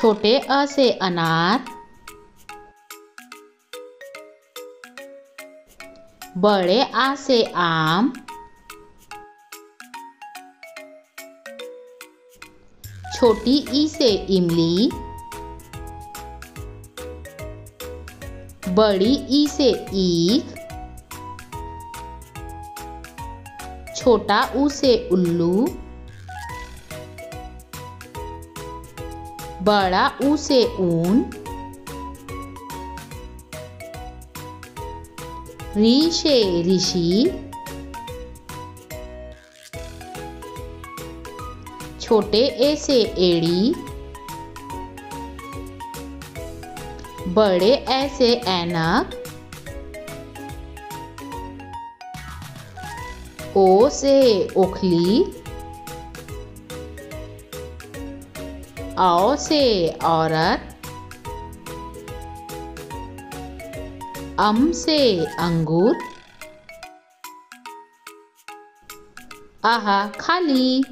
छोटे अ से अनार। बड़े आ से आम। छोटी ई से इमली। बड़ी ई से ईख। छोटा ऊ से उल्लू। बड़ा ऊ से ऊन। री से ऋषि। छोटे ए से एड़ी। बड़े ए से ऐनक। ओ से ओखली। आओ से औरत अम से अंगूर। आहा खाली